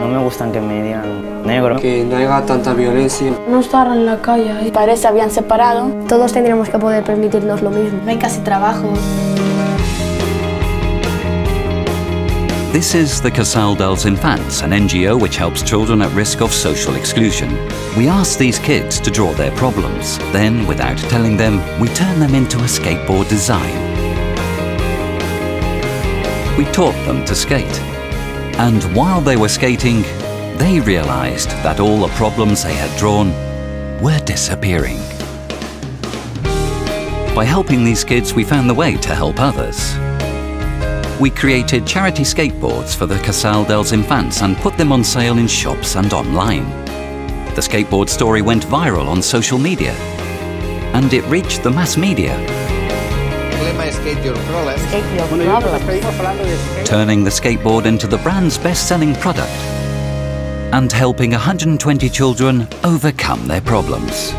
No me gustan que me digan negro. Que no haya tanta violencia. No estar en la calle. Mis padres se habían separado. Todos tendríamos que poder permitirnos lo mismo. No hay casi trabajo. This is the Casal dels Infants, an NGO which helps children at risk of social exclusion. We ask these kids to draw their problems. Then, without telling them, we turn them into a skateboard design. We taught them to skate. And while they were skating, they realized that all the problems they had drawn were disappearing. By helping these kids, we found the way to help others. We created charity skateboards for the Casal dels Infants and put them on sale in shops and online. The skateboard story went viral on social media and it reached the mass media. Turning the skateboard into the brand's best-selling product and helping 120 children overcome their problems.